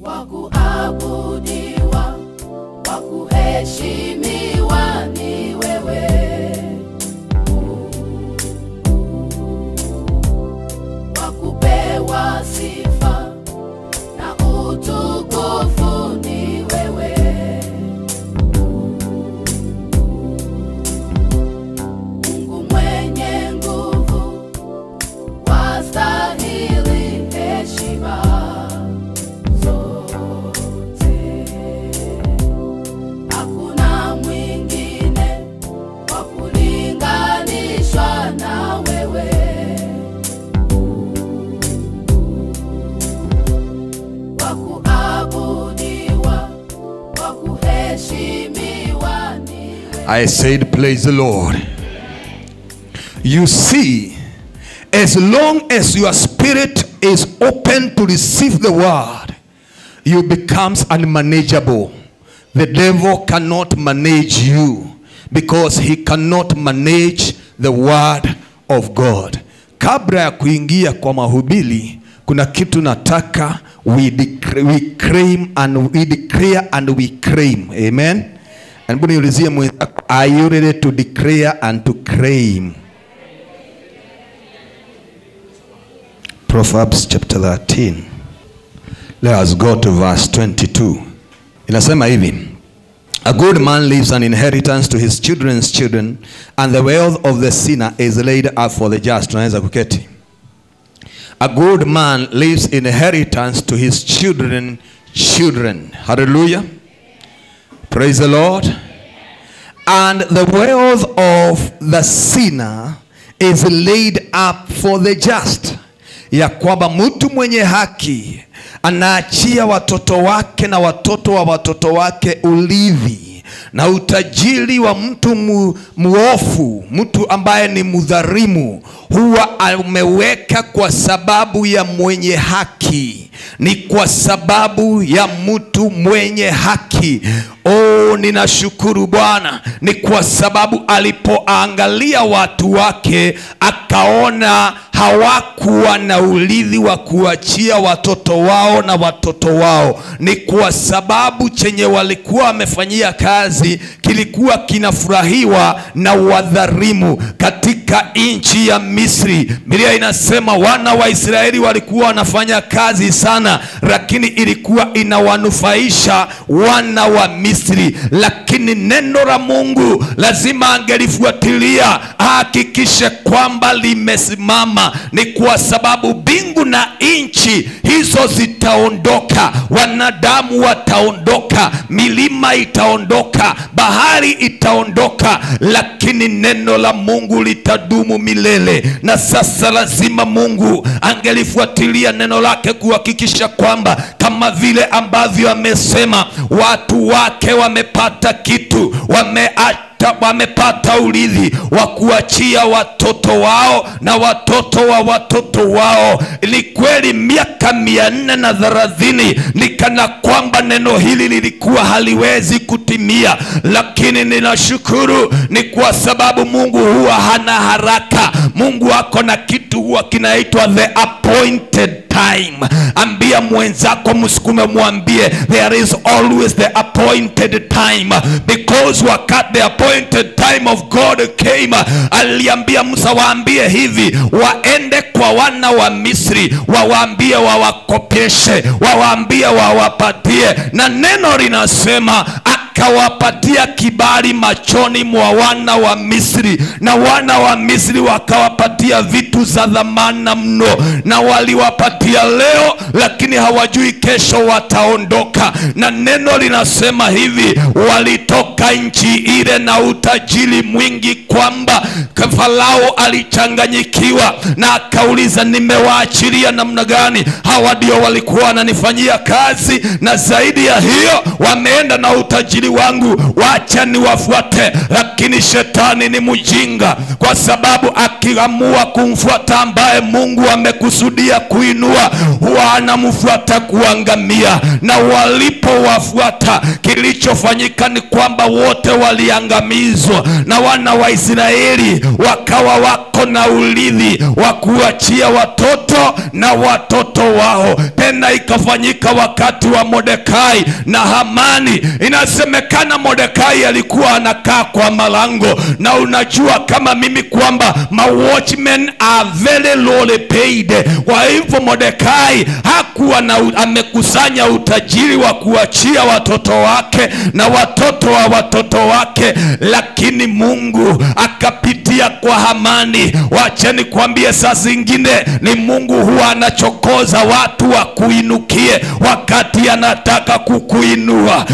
wa I said, Praise the Lord. You see, as long as your spirit is open to receive the word, you becomes unmanageable. The devil cannot manage you because he cannot manage the word of God. Kabla ya kuingia kwa mahubili kuna kitu nataka we, we claim and we declare and we claim. Amen. Hebu niulizie mwenzako, are you ready to declare and to claim? Proverbs chapter 13. Let us go to verse 22. Inasema hivi, A good man leaves an inheritance to his children's children, and the wealth of the sinner is laid up for the just. Tunaweza kuketi. A good man leaves inheritance to his children children. Hallelujah. Praise the Lord. And the wealth of the sinner is laid up for the just. Ya kwamba mtu mwenye haki anaachia watoto wake na watoto wa watoto wake ulithi na utajiri wa mtu mu, muofu, mtu ambaye ni mudharimu, huwa ameweka kwa sababu ya mwenye haki, ni kwa sababu ya mtu mwenye haki. Oh, Woo! Ninashukuru Bwana, ni kwa sababu alipoangalia watu wake akaona hawakuwa na urithi wa kuachia watoto wao na watoto wao, ni kwa sababu chenye walikuwa wamefanyia kazi kilikuwa kinafurahiwa na wadharimu katika nchi ya Misri. Biblia inasema wana wa Israeli walikuwa wanafanya kazi sana, lakini ilikuwa inawanufaisha wana wa Misri, lakini neno la Mungu lazima angelifuatilia ahakikishe kwamba limesimama. Ni kwa sababu mbingu na nchi hizo zitaondoka, wanadamu wataondoka, milima itaondoka, bahari itaondoka, lakini neno la Mungu litadumu milele. Na sasa lazima Mungu angelifuatilia neno lake kuhakikisha kwamba kama vile ambavyo amesema watu wake wamepata kitu wameacha wamepata urithi wa kuachia watoto wao na watoto wa watoto wao. Ni kweli miaka mia nne na thelathini ni kana kwamba neno hili lilikuwa haliwezi kutimia, lakini ninashukuru ni kwa sababu Mungu huwa hana haraka. Mungu ako na kitu huwa kinaitwa the appointed time. Ambia mwenzako, msukume, mwambie there is always the appointed time, because wakati the appointed time of God came, aliambia Musa waambie hivi, waende kwa wana wa Misri, wawaambie wawakopeshe, wawaambie wawapatie, na neno linasema akawapatia kibali machoni mwa wana wa Misri, na wana wa Misri wakawapatia vitu za dhamana mno, na waliwapatia leo, lakini hawajui kesho wataondoka. Na neno linasema hivi, walitoka nchi ile na utajiri mwingi, kwamba Farao alichanganyikiwa na akauliza, nimewaachilia namna gani? Hawa ndio walikuwa wananifanyia kazi, na zaidi ya hiyo wameenda na utajiri wangu, wacha niwafuate. Lakini shetani ni mjinga, kwa sababu akiamua kumfuata ambaye Mungu amekusudia kuinua, huwa anamfuata kuangamia. Na walipowafuata, kilichofanyika ni kwamba wote waliangamizwa, na wana wa Israeli wakawa wako na urithi wa kuachia watoto na watoto wao tena ikafanyika wakati wa modekai na hamani inasemekana Mordekai alikuwa anakaa kwa malango na unajua kama mimi kwamba mawatchmen are very lowly paid. Kwa hivyo Mordekai hakuwa na amekusanya utajiri wa kuachia watoto wake na watoto wa watoto wake lakini mungu akapitia kwa hamani wacheni kuambie saa zingine ni mungu huwa anachokoza watu wakuinukie wakati anataka kukuinua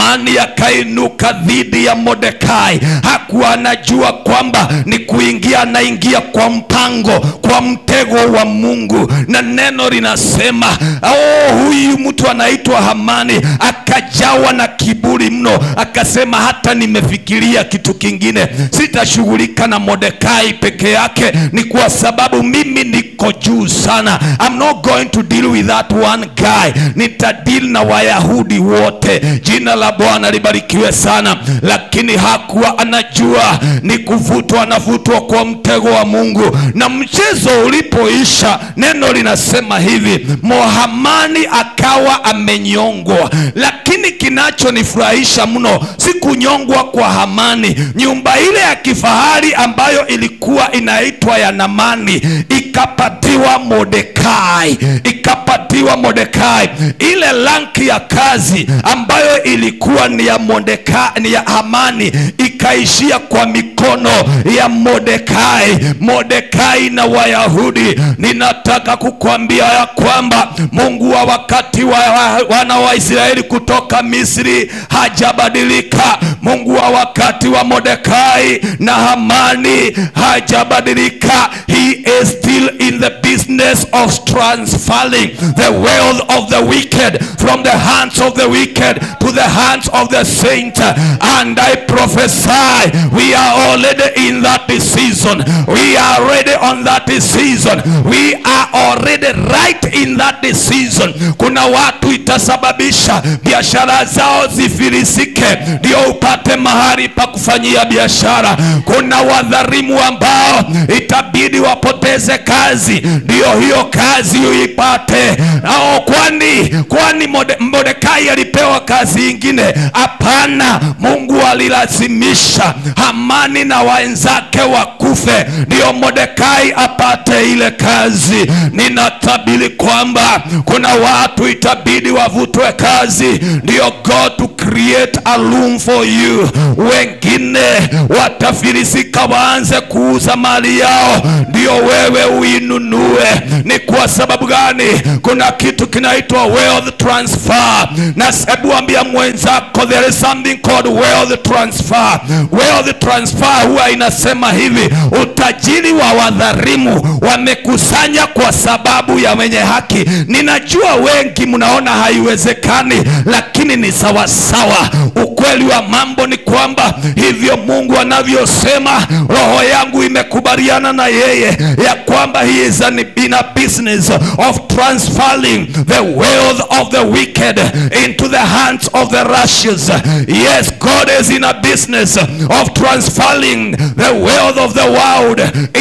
hamani akainuka dhidi ya modekai hakuwa anajua kwamba ni kuingia anaingia kwa mpango kwa mtego wa mungu. Na neno linasema oh, huyu mtu anaitwa hamani. Akajawa na kiburi mno akasema hata nimefikiria kitu kingine. Sitashughulika na modekai peke yake. Ni kwa sababu mimi niko juu sana. I'm not going to deal with that one guy. Nitadeal na wayahudi wote. Jina la bwana libarikiwe sana. Lakini hakuwa anajua ni kuvutwa anavutwa kwa mtego wa mungu. Na mchezo ulipoisha neno linasema hivi mohamani akawa amenyongwa. Lakini kinachonifurahisha mno si kunyongwa kwa hamani. Nyumba ile ya kifahari ambayo ilikuwa inaitwa ya namani ikapatiwa modekai ikapatiwa modekai ile ranki ya kazi ambayo ilikuwa ni ya Mordeka, ni ya hamani ikaishia kwa mikono ya Mordekai, Mordekai na wayahudi ninataka kukwambia ya kwamba mungu wa wakati wa wa- wana wa israeli kutoka misri hajabadilika. Mungu wa wakati wa Mordekai na hamani hajabadilika. He is still in the business of transferring the wealth of the wicked from the hands of the wicked to the hands of the saint and i prophesy we are already in that season. We are already on that season. We are already right in that season. Kuna watu itasababisha biashara zao zifilisike ndio upate mahali pa kufanyia biashara. Kuna wadharimu ambao itabidi wapoteze kazi ndio hiyo kazi uipate. Au kwani kwani Mordekai alipewa kazi ingine hapana mungu alilazimisha hamani na wenzake wakufe. Ndiyo modekai apate ile kazi. Ninatabili kwamba kuna watu itabidi wavutwe kazi. Ndio god create a room for you. Wengine watafilisika waanze kuuza mali yao ndio wewe uinunue. Ni kwa sababu gani? Kuna kitu kinaitwa wealth transfer. Na hebu ambia mwenzako there is something called wealth transfer. Wealth transfer huwa inasema hivi utajiri wa wadharimu wamekusanya kwa sababu ya wenye haki. Ninajua wengi mnaona haiwezekani lakini ni sawasawa ukweli wa mambo ni kwamba hivyo mungu anavyosema roho yangu imekubaliana na yeye ya kwamba he is an, in a business of transferring the wealth of the wicked into the hands of the righteous. Yes god is in a business of transferring the wealth of the world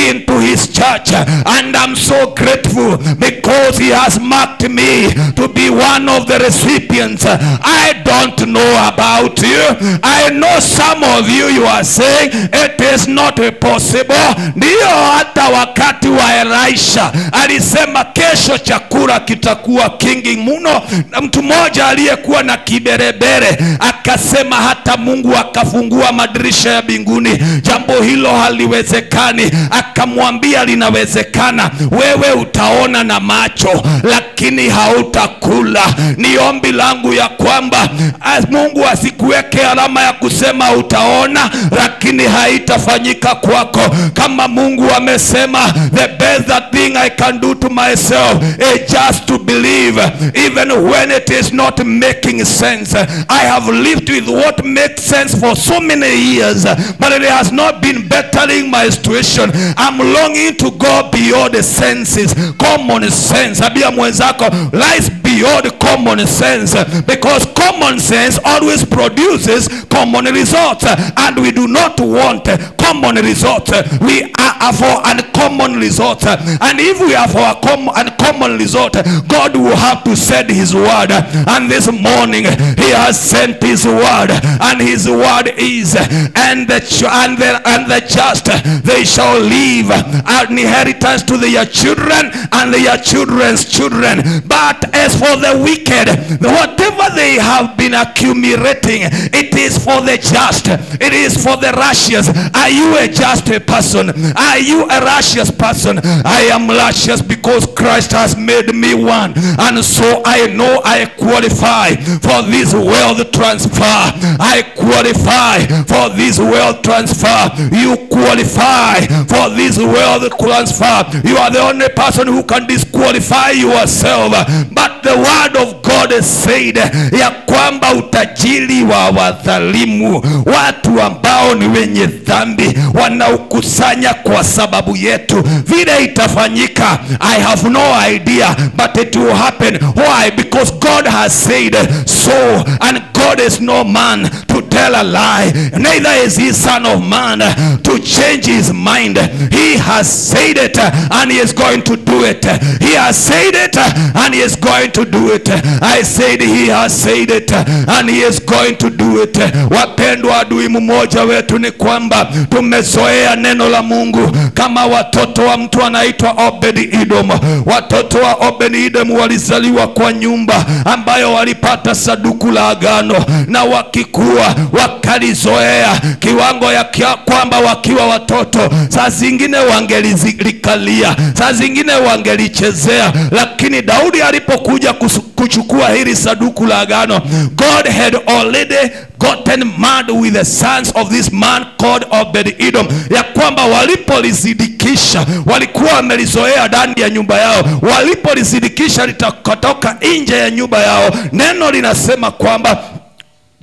into his church. And i'm so grateful because he has marked me to be one of the recipients. I don't know about you. I know some of you you are saying it is not possible. Ndiyo hata wakati wa elisha alisema kesho chakula kitakuwa kingi mno na mtu mmoja aliyekuwa na kiberebere akasema hata mungu akafungua madirisha ya binguni jambo hilo haliwezekani. Akamwambia linawezekana wewe utaona na macho lakini hautakula. Ni ombi langu ya kwamba as- mungu asikuweke alama ya kusema utaona lakini haitafanyika kwako kama mungu amesema the best thing i can do to myself is just to believe even when it is not making sense. I have lived with what makes sense for so many years, but it has not been bettering my situation. I'm longing to go beyond the senses, common sense. Abia mwenzako lies beyond common sense because common sense always produces common results and we do not want common results. We are for uncommon results. And if we are for a com- uncommon result, God will have to send his word. And this morning he has sent his word and his word is and the and the, and the just they shall leave an inheritance to their children and their children's children. But as for the wicked whatever they have been accumulating it is for the just. It is for the righteous. Are you a just person? Are you a righteous person? I am righteous because christ has made me one. And so i know i qualify for this wealth transfer. I qualify for this wealth transfer. You qualify for this wealth transfer. You are the only person who can disqualify yourself. But the word of god said ya kwamba utajiri wa wadhalimu watu ambao ni wenye dhambi wanaukusanya kwa sababu yetu. Vile itafanyika i have no idea but it will happen. Why? Because god has said so and god is no man to tell a lie. Neither is he son of man to change his mind. He has said it and he is going to do it. He has said it and he is going to do it. I said he has said it and he is going to do it. Wapendwa adui mmoja wetu ni kwamba tumezoea neno la mungu kama watoto wa mtu anaitwa obed idom watoto wa obed idom walizaliwa kwa nyumba ambayo walipata saduku la agano na wakikuwa wakalizoea kiwango ya kia, kwamba wakiwa watoto saa zingine wangelikalia saa zingine wangelichezea. Lakini daudi alipokuja kuchukua hili saduku la agano god had already gotten mad with the sons of this man called obed edom ya kwamba walipolizidikisha walikuwa wamelizoea ndani ya nyumba yao. Walipolizidikisha litatoka nje ya nyumba yao. Neno linasema kwamba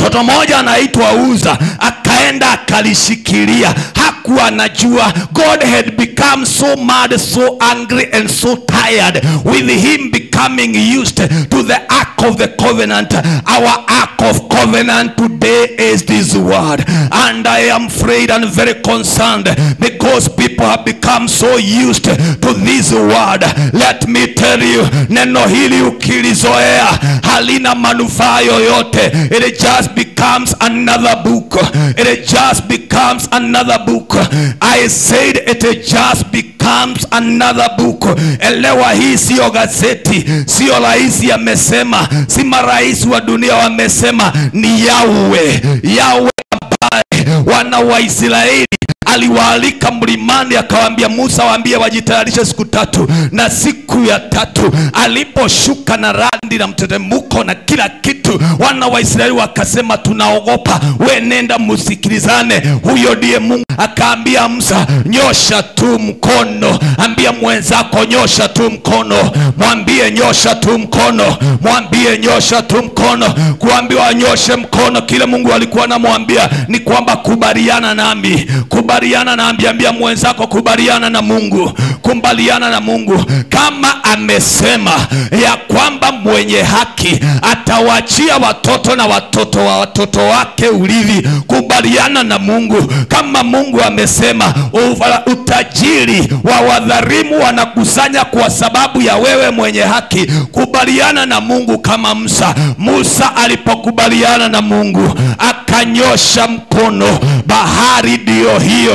mtoto mmoja anaitwa uza akaenda akalishikilia. Hakuwa god had become so mad so angry and so tired with him becoming used to the ark of the covenant. Our ark of covenant today is this word. And i am afraid and very concerned because people have become so used to this word. Let me tell you neno hili ukilizoea halina manufaa yoyote. It just becomes another book. It just becomes another book. I said it just becomes another book. Elewa hii siyo gazeti siyo rais amesema si marais wa dunia wamesema ni yawe yawe ambaye wana wa israeli aliwaalika mlimani akawaambia musa waambie wajitayarishe siku tatu na siku ya tatu. Aliposhuka na randi na mtetemuko na kila kitu wana wa israeli wakasema tunaogopa we nenda msikilizane huyo ndiye mungu. Akaambia musa nyosha tu mkono. Ambia mwenzako nyosha tu mkono. Mwambie nyosha tu mkono. Mwambie nyosha tu mkono. Kuambiwa anyoshe mkono kile mungu alikuwa anamwambia ni kwamba kubaliana nami kubaliana nami ambiambia mwenzako kubaliana na mungu kubaliana na mungu. Kama amesema ya kwamba mwenye haki atawachia watoto na watoto wa watoto wake urithi kubaliana na mungu. Kama mungu amesema utajiri wa wadharimu wanakusanya kwa sababu ya wewe mwenye haki kubaliana na mungu kama musa. Musa alipokubaliana na mungu akanyosha mkono. Bahari ndiyo hiyo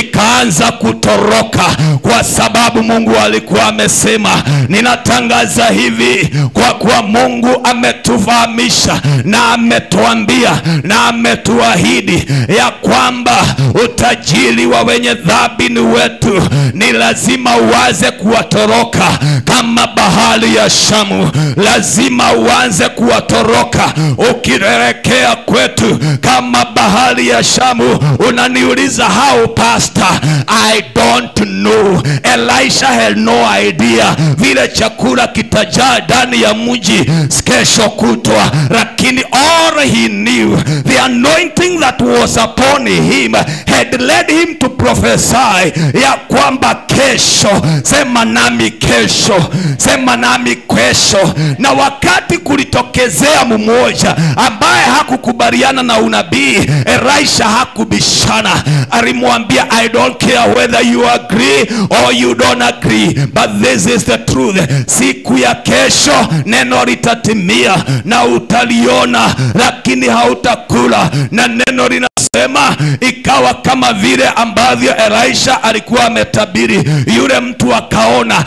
ikaanza kutoroka kwa sababu mungu alikuwa amesema ninatangaza hivi kwa kuwa mungu ametufahamisha na ametuambia na ametuahidi ya kwamba utajiri wa wenye dhambi ni wetu. Ni lazima uwaze kuwatoroka kama bahari ya shamu lazima uanze kuwatoroka. Ukielekea kwetu kama bahari ya shamu unaniuliza how pastor? I don't know. Elisha had no idea. Vile chakula kitajaa ndani ya mji kesho kutwa. Lakini all he knew the anointing that was upon him had led him to prophesy ya kwamba kesho sema nami kesho sema nami kesho. Na wakati kulitokezea mmoja ambaye hakukubaliana na unabii elisha hakubishana. Alimwambia i don't care whether you agree or you don't agree but this is the truth. Siku ya kesho neno litatimia na utaliona lakini hautakula. Na neno linasema ikawa kama vile ambavyo elisha alikuwa ametabiri. Yule mtu akaona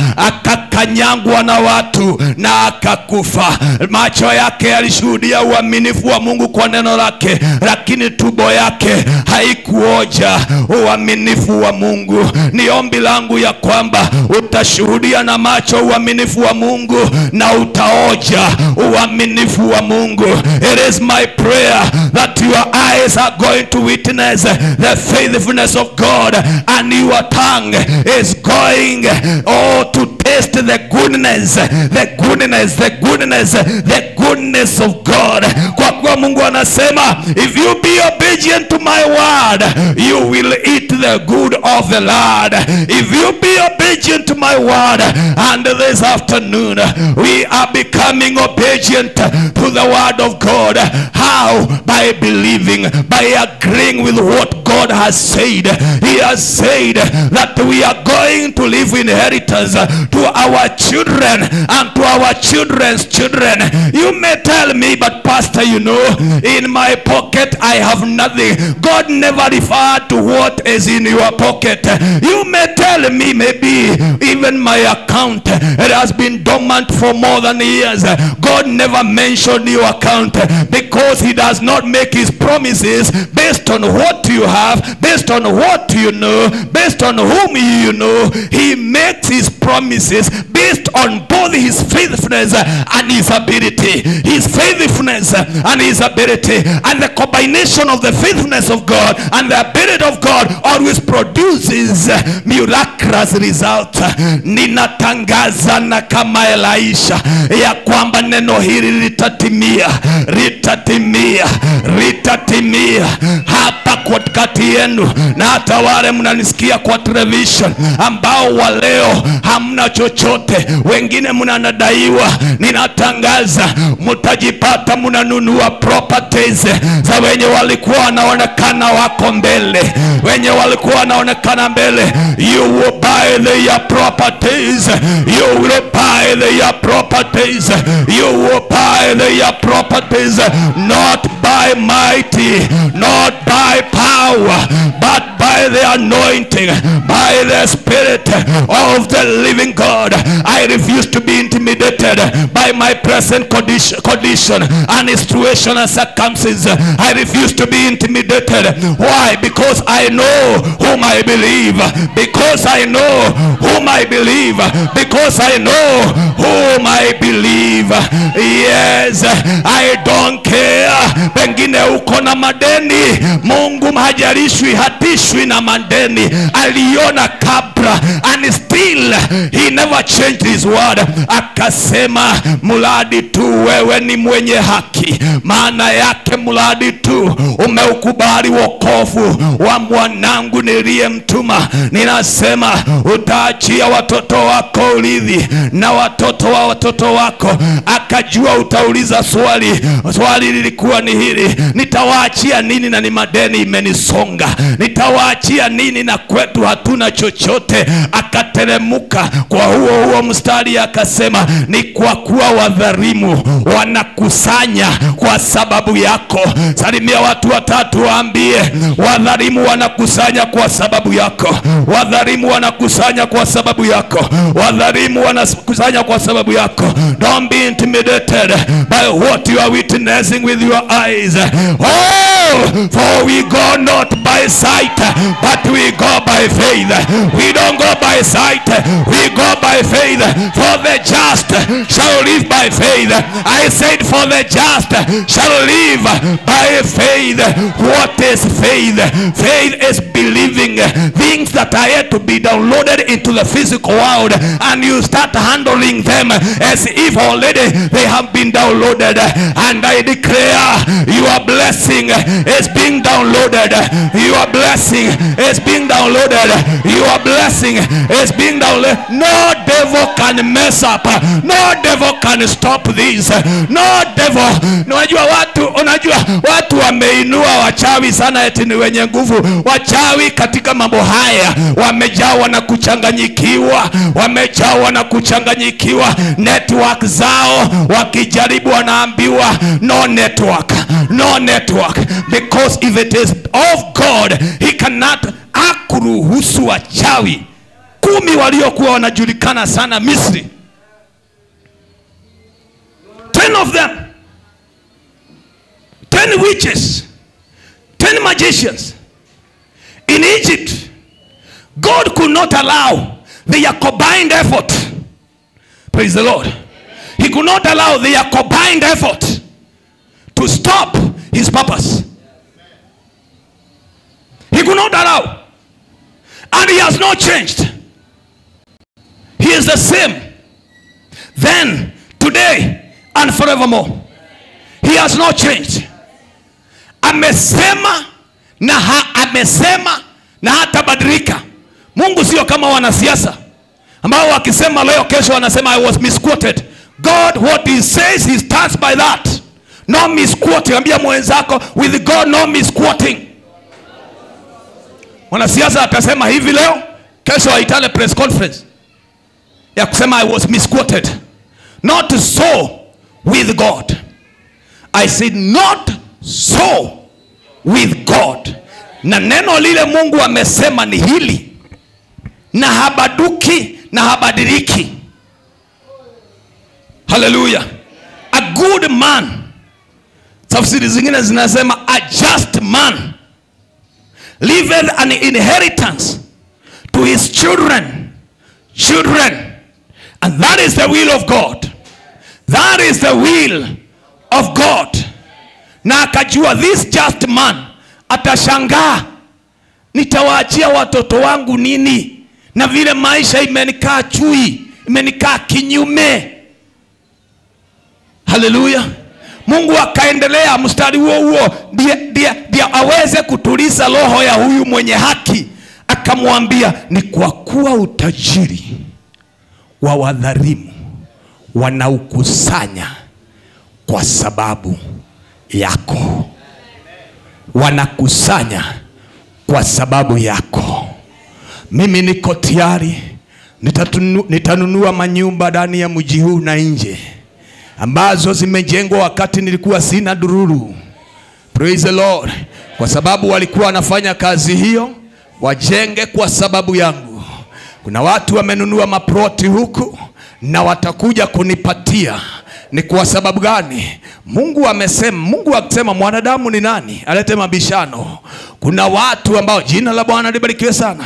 akakanyangwa na watu na akakufa. Macho yake yalishuhudia uaminifu wa mungu kwa neno lake lakini tubo yake haikuoja uaminifu wa mungu. Ni ombi langu ya kwamba utashuhudia na macho uaminifu wa mungu na utaoja uaminifu wa mungu. It is my prayer that your eyes are going to witness the faithfulness of god and your tongue is going oh to taste the goodness the goodness the goodness the goodness of god. Kwa kuwa mungu anasema if you be obedient to my word you will eat the good of the lord. If you be obedient to my word and this afternoon we are becoming obedient to the word of god. How? By believing by agreeing with what god has said. He has said that we are going to live inheritance to our children and to our children's children. You may tell me but pastor you know in my pocket i have nothing. God never referred to what is in your pocket. You may tell me maybe even my account it has been dormant for more than years. God never mentioned your account because he does not make his promises based on what you have based on what you know based on whom you know. He makes his promises based on both his faithfulness and his ability. His faithfulness and his ability. And the combination of the faithfulness of god and the ability of god always produces miraculous result ninatangaza na kama elisha ya kwamba neno hili litatimia litatimia litatimia. Hapa katikati yenu na hata wale mnanisikia kwa television ambao wa leo hamna chochote wengine mnanadaiwa ninatangaza mtajipata mnanunua properties za wenye walikuwa wanaonekana wako mbele. Wenye walikuwa wanaonekana mbele you will buy their properties. You will buy their properties. You will buy their properties. Not by mighty not by power but by the anointing by the spirit of the living god i refuse to be intimidated by my present condition, condition and situation and circumstances. I refuse to be intimidated. Why? Because i know whom i believe. Because i know whom i believe. Because i know whom i believe. Yes i don't care. Pengine uko na madeni. Mungu hajarishwi hatishwi na madeni. Aliona kabla and still he never changed his word. Akasema mradi tu wewe ni mwenye haki. Maana yake mradi tu umeukubali wokovu wa mwanangu niliyemtuma. Ninasema utaachia watoto wako urithi na watoto wa watoto wako. Akajua utauliza swali. Swali lilikuwa ni hili nitawaachia nini na ni madeni imenisonga? Nitawaachia nini na kwetu hatuna chochote akateremuka kwa huo huo mstari akasema ni kwa kuwa wadharimu wanakusanya kwa sababu yako. Salimia watu watatu waambie wadharimu wanakusanya kwa sababu yako. Wadharimu wanakusanya kwa sababu yako. Wadharimu wanakusanya kwa sababu yako. Don't be intimidated by what you are witnessing with your eyes. Oh for we go not by sight, but we go by faith. We don't go by sight, we go by faith. For the just shall live by faith. I said, For the just shall live by faith. What is faith? Faith is believing things that are yet to be downloaded into the physical world, and you start handling them as if already they have been downloaded. And I declare your blessing is being downloaded. Your blessing is being downloaded. Your blessing is being downloaded. No devil can mess up. No devil can stop this. No devil. Unajua watu, unajua watu wameinua wachawi sana, eti ni wenye nguvu. Wachawi katika mambo haya wamejawa na kuchanganyikiwa, wamejawa na kuchanganyikiwa. Network zao wakijaribu, wanaambiwa no network, no network, because if it is of God he cannot akuruhusu wachawi kumi waliokuwa wanajulikana sana Misri, ten of them, ten witches, ten magicians in Egypt. God could not allow their combined effort. Praise the Lord. He could not allow their combined effort to stop his purpose. He could not allow. And he has not changed. He is the same. Then, today, and forevermore. He has not changed. Amesema na ha, amesema na hatabadilika. Mungu sio kama wanasiasa ambao wakisema leo, kesho wanasema I was misquoted. God what he says he starts by that. No misquoting. Ambia mwenzako with God no misquoting. Mwanasiasa atasema hivi leo, kesho aitale press conference ya kusema I was misquoted. Not so with God. I said not so with God. Na neno lile Mungu amesema ni hili, na habaduki na habadiliki. Haleluya! A good man, tafsiri zingine zinasema a just man leaveth an inheritance to his children. Children. And that is the will of god. That is the will of god. Na akajua this just man atashangaa nitawaachia watoto wangu nini? Na vile maisha imenikaa chui imenikaa kinyume. Haleluya mungu akaendelea mstari huo huo ndiye- aweze kutuliza roho ya huyu mwenye haki. Akamwambia ni kwa kuwa utajiri wa wadharimu wanaukusanya kwa sababu yako. Wanakusanya kwa sababu yako. Mimi niko tayari nitanunua manyumba ndani ya mji huu na nje ambazo zimejengwa wakati nilikuwa sina dururu. Praise the lord. Kwa sababu walikuwa wanafanya kazi hiyo wajenge kwa sababu yangu. Kuna watu wamenunua maproti huku na watakuja kunipatia. Ni kwa sababu gani? Mungu amesema mungu akisema mwanadamu ni nani? Alete mabishano. Kuna watu ambao jina la bwana libarikiwe sana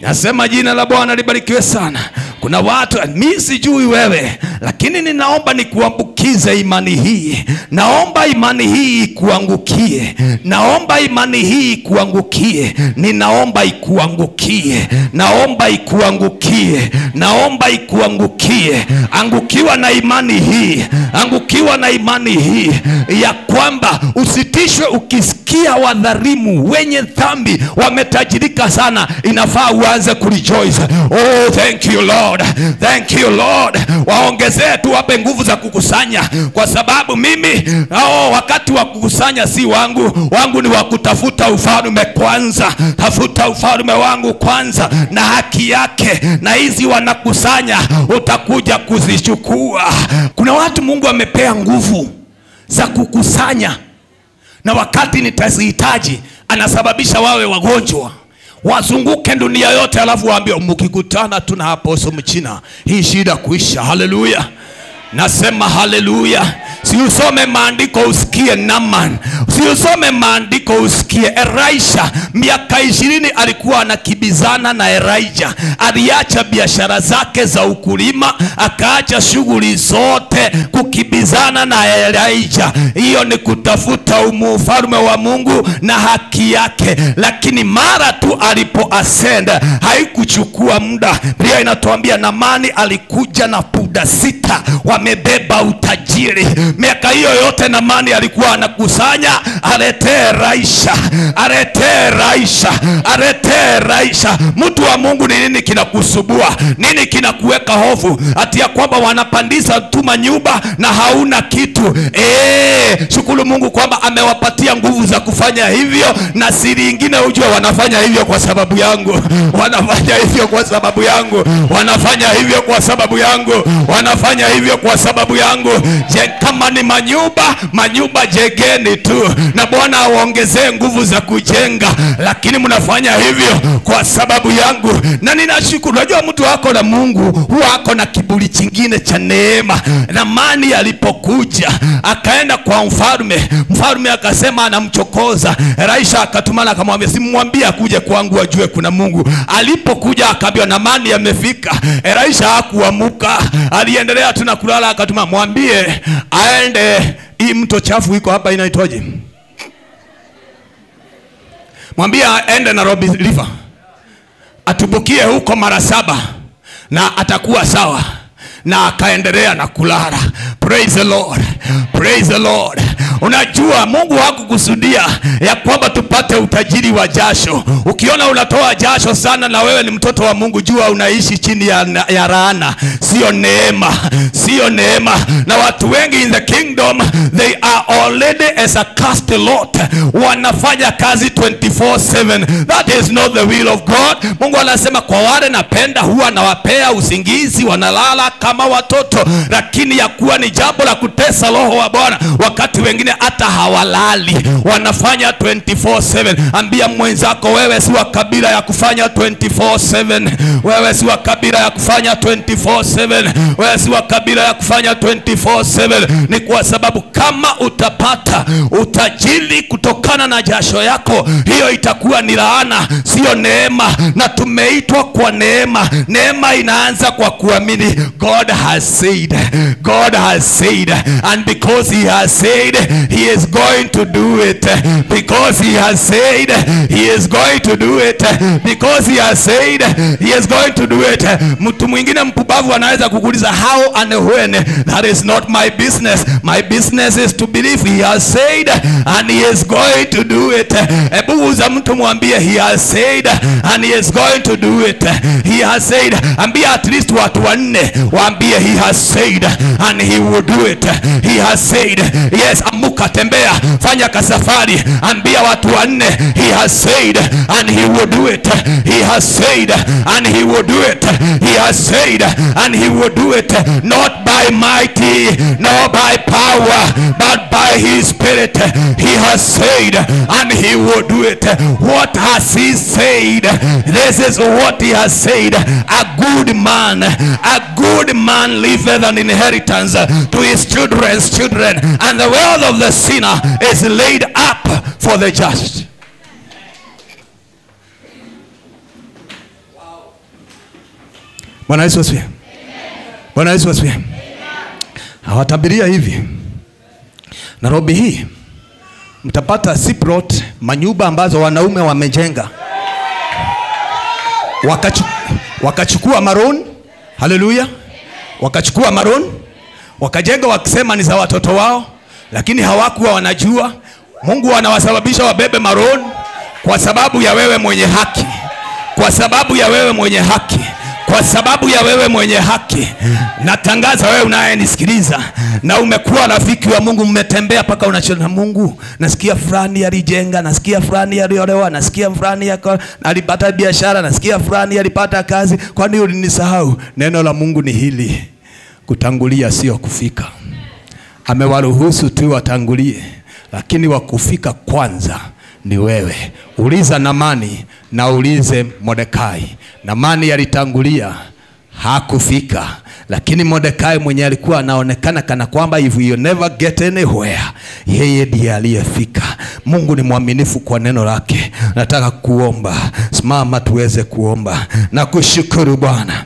nasema jina la bwana libarikiwe sana. Kuna watu mi sijui wewe lakini ninaomba nikuambukize imani hii. Naomba imani hii ikuangukie. Naomba imani hii ikuangukie. Ninaomba ikuangukie. Naomba ikuangukie. Naomba ikuangukie. Angukiwa na imani hii. Angukiwa na imani hii. Ya kwamba usitishwe ukisikia wadhalimu wenye dhambi wametajirika sana inafaa uanze kurejoice. Oh thank you lord. Thank you lord. Waongezee tu wape nguvu za kukusanya. Kwa sababu mimi oh, wakati wa kukusanya si wangu. Wangu ni wa kutafuta ufalme kwanza. Tafuta ufalme wangu kwanza na haki yake. Na hizi wanakusanya utakuja kuzichukua. Kuna watu mungu amepea nguvu za kukusanya na wakati nitazihitaji anasababisha wawe wagonjwa. Wazunguke dunia yote alafu waambie mkikutana tu na aposo mchina hii shida kuisha. Haleluya nasema haleluya. Siusome maandiko usikie naman si si usome maandiko usikie elisha. Miaka ishirini alikuwa anakibizana na elija aliacha biashara zake za ukulima akaacha shughuli zote kukibizana na elija hiyo ni kutafuta umufalme wa mungu na haki yake. Lakini mara tu alipo ascend haikuchukua muda. Biblia inatuambia namani alikuja na puda sita wamebeba utajiri. Miaka hiyo yote namani alikuwa anakusanya aletee raisha aletee raisha aletee raisha. Mtu wa mungu ni nini kinakusubua? Nini kinakuweka hofu? Hati ya kwamba wanapandisa tu manyumba na hauna kitu. Eh, shukuru mungu kwamba amewapatia nguvu za kufanya hivyo na siri ingine ujue wanafanya hivyo kwa sababu yangu. Wanafanya hivyo kwa sababu yangu. Wanafanya hivyo kwa sababu yangu wanafanya hivyo kwa sababu yangu. Je kama ni manyumba manyumba jegeni tu. Na bwana awaongezee nguvu za kujenga. Lakini mnafanya hivyo kwa sababu yangu. Na ninashukuru. Unajua mtu wako na mungu huwa ako na kiburi chingine cha neema. Namani alipokuja akaenda kwa mfalme. Mfalme akasema anamchokoza. Raisha akatumana akamwambia simwambie akuje kwangu ajue kuna mungu. Alipokuja akaambiwa namani amefika raisha hakuamuka aliendelea tu na kulala akatuma mwambie aende hii mto chafu iko hapa inaitwaje? Mwambie aende nairobi river. Atubukie huko mara saba na atakuwa sawa na akaendelea na kulala. Praise the lord. Praise the lord. Unajua mungu hakukusudia ya kwamba tupate utajiri wa jasho. Ukiona unatoa jasho sana na wewe ni mtoto wa mungu jua unaishi chini ya, ya raana sio neema sio neema. Na watu wengi in the kingdom they are already as a cast lot. Wanafanya kazi 24/7 that is not the will of god. Mungu anasema kwa wale napenda huwa nawapea usingizi wanalala kama watoto lakini ya kuwa ni jambo la kutesa roho wa bwana wakati wengine hata hawalali. Wanafanya 24/7 ambia mwenzako wewe si wa kabila ya kufanya 24/7 wewe si wa kabila ya kufanya 24/7 wewe si wa kabila ya kufanya 24/7 ni kwa sababu kama utapata utajiri kutokana na jasho yako hiyo itakuwa ni laana sio neema. Na tumeitwa kwa neema. Neema inaanza kwa kuamini god has said god has said and because he has said he is going to do it. Because he has said he is going to do it. Because he has said he is going to do it. Mtu mwingine mpubavu anaweza kukuuliza how and when? That is not my business. My business is to believe he has said and he is going to do it. Hebu uza mtu mwambie he has said and he is going to do it. He has said ambia at least watu wanne waambie he has said and he will do it. He has said yes amuka tembea fanya kasafari ambia watu wanne. He has said and he will do it. He has said and he will do it. He has said and he will do it. Not by mighty nor by power but by his spirit. He has said and he will do it. What has he said? This is what he has said. A good man a good man leaveth an inheritance to his children's children and the wealth of the sinner is laid up for the just. Bwana yesu asifiwe. Bwana yesu asifiwe. Awatabiria hivi. Nairobi hii mtapata siprot manyumba ambazo wanaume wamejenga. Wakachu, wakachukua maron haleluya wakachukua maron wakajenga wakisema ni za watoto wao lakini hawakuwa wanajua. Mungu anawasababisha wabebe maron kwa sababu ya wewe mwenye haki kwa sababu ya wewe mwenye haki kwa sababu ya wewe mwenye haki natangaza wewe unayenisikiliza na umekuwa rafiki wa mungu mmetembea mpaka unachona mungu. Nasikia fulani alijenga nasikia fulani aliolewa nasikia fulani alipata biashara nasikia fulani alipata kazi. Kwani ulinisahau? Neno la mungu ni hili kutangulia sio kufika. Amewaruhusu tu watangulie lakini wakufika kwanza ni wewe. Uliza namani na ulize modekai namani yalitangulia hakufika lakini Mordekai mwenye alikuwa anaonekana kana kwamba if you never get anywhere, yeye ndiye aliyefika. Mungu ni mwaminifu kwa neno lake. Nataka kuomba, simama tuweze kuomba na kushukuru Bwana.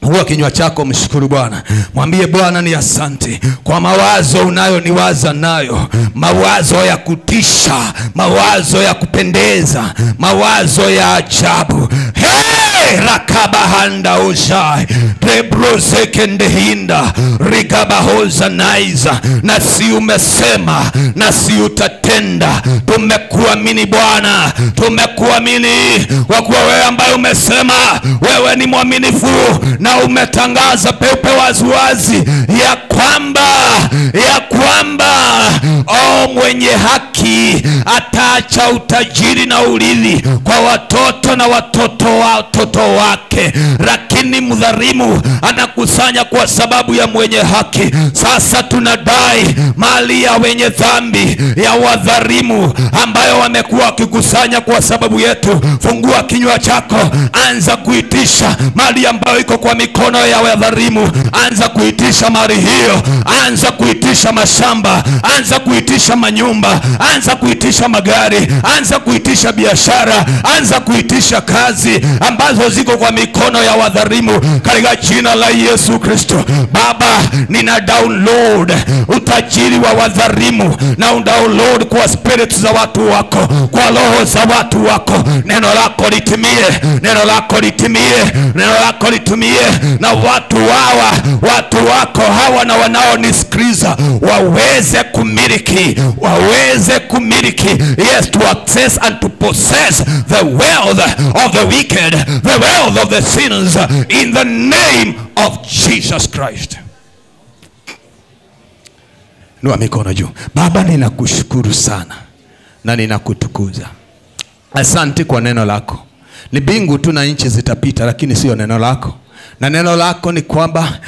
Huwa kinywa chako mshukuru Bwana, mwambie Bwana ni asante kwa mawazo unayoniwaza nayo, mawazo ya kutisha, mawazo ya kupendeza, mawazo ya ajabu. Hey! Rakabahanda uzai debrozekendehinda rigabahoza naiza. Na si umesema na si utatenda. Tumekuamini Bwana, tumekuamini kwa kuwa wewe ambaye umesema wewe ni mwaminifu na umetangaza peupe waziwazi ya kwamba ya kwamba o mwenye haki ataacha utajiri na urithi kwa watoto na watoto wa watoto wake, lakini mdhalimu anakusanya kwa sababu ya mwenye haki. Sasa tunadai mali ya wenye dhambi ya wadhalimu ambayo wamekuwa wakikusanya kwa sababu yetu. Fungua kinywa chako, anza kuitisha mali ambayo iko kwa mikono ya wadhalimu. Anza kuitisha mali hiyo, anza kuitisha mashamba, anza kuitisha manyumba, anza kuitisha magari, anza kuitisha biashara, anza kuitisha kazi ambazo ziko kwa mikono ya wadhalimu katika jina la Yesu Kristo. Baba, nina download utajiri wa wadhalimu na udownload kwa spirit za watu wako, kwa roho za watu wako. Neno lako litimie, neno lako litimie, neno lako litimie, na watu wawa watu wako hawa na wanaonisikiliza waweze kumiliki, waweze kumiliki, yes, to access and to possess the wealth of the wicked, the wealth of the sinners, in the name of Jesus Christ. Inua mikono juu. Baba, ninakushukuru sana na ninakutukuza. Asante kwa neno lako. Ni mbingu tu na nchi zitapita, lakini sio neno lako. Na neno lako ni kwamba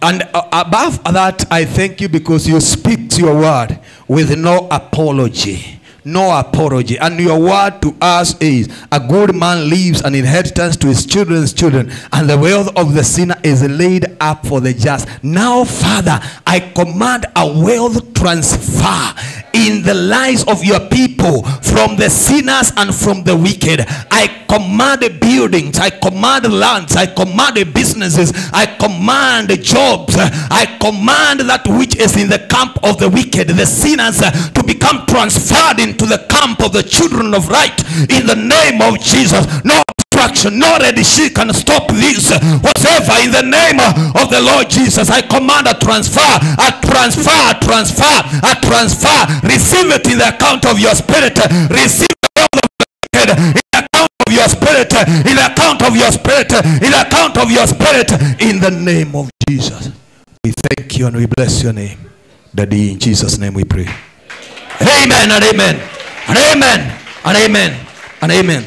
and above that I thank you because you speak your word with no apology. No apology. And your word to us is a good man leaves an inheritance to his children's children, and the wealth of the sinner is laid up for the just. Now, Father, I command a wealth transfer in the lives of your people from the sinners and from the wicked. I command buildings, I command lands, I command businesses, I command jobs, I command that which is in the camp of the wicked, the sinners, to become transferred into the camp of the children of right in the name of Jesus. No obstruction, no she can stop this whatever in the name of the Lord Jesus. I command a transfer, a transfer, a transfer, a transfer. Receive it in the account of your spirit. Receive wicked in the account of your spirit, in the account of your spirit, in the account of your spirit, in the name of Jesus. We thank you and we bless your name. Daddy, in Jesus' name we pray. Amen and amen. And amen and amen and amen.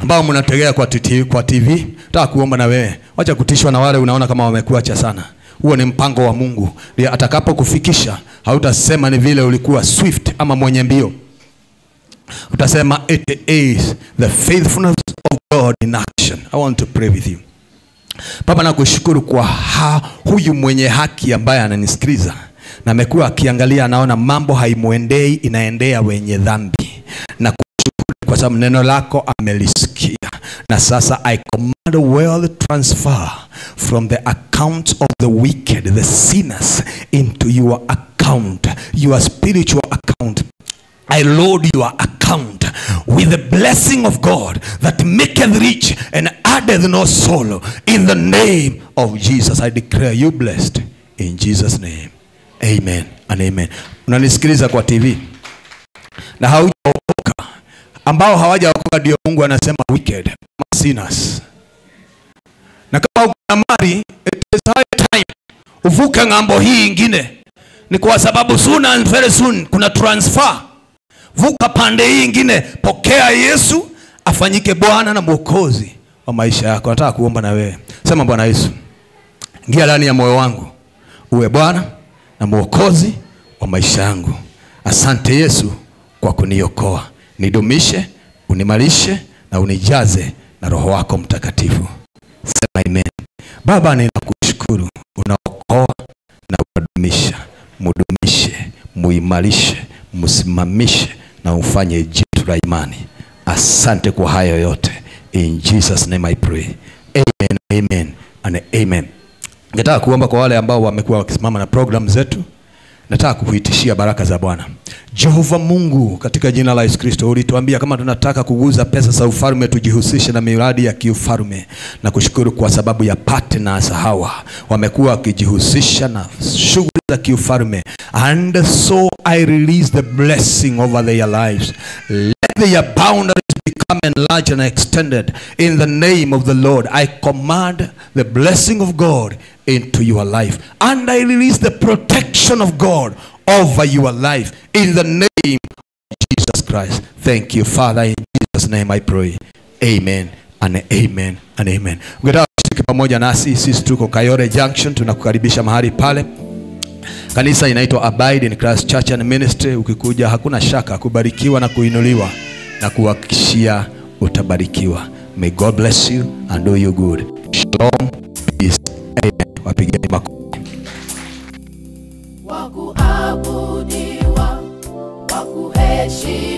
Ambao mnategea kwa, TV kwa TV, nataka kuomba na wewe, wacha kutishwa na wale unaona kama wamekuacha sana. Huo ni mpango wa Mungu, atakapokufikisha hautasema ni vile ulikuwa swift ama mwenye mbio, utasema it is the faithfulness of God in action. I want to pray with you. Baba, nakushukuru kwa ha, huyu mwenye haki ambaye ananisikiliza na amekuwa akiangalia, anaona mambo haimwendei, inaendea wenye dhambi, na kwa sababu neno lako amelisikia, na sasa I command wealth transfer from the account of the wicked, the sinners, into your account, your spiritual account. I load your account with the blessing of God that maketh rich and addeth no sorrow. In the name of Jesus, I declare you blessed. In Jesus' name, amen and amen. Unanisikiliza kwa TV na haujaokoka, ambao hawajaokoka ndio Mungu anasema wicked sinners. Na kama uko na mali, time. Uvuke ng'ambo hii ingine, ni kwa sababu soon and very soon kuna transfer. Vuka pande hii ingine, pokea Yesu afanyike Bwana na Mwokozi wa maisha yako. Nataka kuomba na wewe, sema Bwana Yesu, ingia ndani ya moyo wangu, uwe Bwana na Mwokozi wa maisha yangu. Asante Yesu kwa kuniokoa, nidumishe, unimalishe na unijaze na Roho wako Mtakatifu. Sema amen. Baba, ninakushukuru. Unaokoa na unadumisha mudumishe muimarishe msimamishe na ufanye jitu la imani. Asante kwa hayo yote. In jesus name i pray. Amen amen and amen ningetaka kuomba kwa wale ambao wamekuwa wakisimama na program zetu nataka kukuitishia baraka za bwana. Jehova mungu katika jina la yesu kristo ulituambia kama tunataka kuguza pesa za ufalme tujihusishe na miradi ya kiufalme. Na kushukuru kwa sababu ya partners hawa wamekuwa wakijihusisha na shughuli za kiufalme. And so i release the blessing over their lives. Let their become enlarged and extended. In the name of the lord i command the blessing of god into your life. And i release the protection of god over your life. In the name of jesus christ. Thank you father. In jesus name i pray. Amen and amen and amen. Kushiriki pamoja nasi sisi tuko kayore junction tunakukaribisha mahali pale. Kanisa inaitwa abide in christ church and ministry. Ukikuja hakuna shaka kubarikiwa na kuinuliwa na kuhakikishia utabarikiwa. May God bless you and do you good. Shalom, peace. Amen. Wapigeni makofi. Wakuabudiwa, wakuheshimiwa